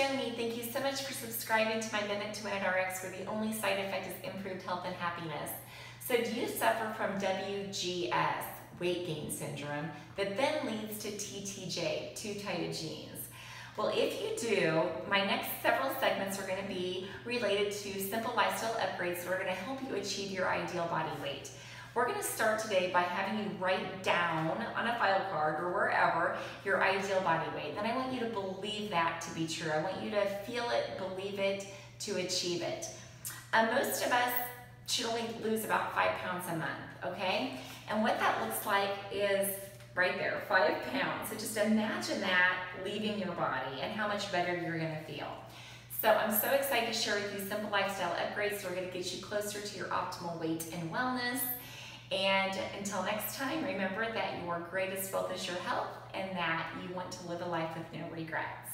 Joni. Thank you so much for subscribing to my Minute to Minute RX where the only side effect is improved health and happiness. So do you suffer from WGS, weight gain syndrome, that then leads to TTJ, too tight of jeans? Well, if you do, my next several segments are gonna be related to simple lifestyle upgrades that are gonna help you achieve your ideal body weight. We're gonna start today by having you write down on a file card or wherever your ideal body weight. Then I want you to believe that to be true. I want you to feel it, believe it, to achieve it. Uh, most of us should only lose about five pounds a month, okay? And what that looks like is right there, five pounds. So just imagine that leaving your body and how much better you're gonna feel. So I'm so excited to share with you simple lifestyle upgrades that are gonna get you closer to your optimal weight and wellness. And until next time, remember that your greatest wealth is your health and that you want to live a life with no regrets.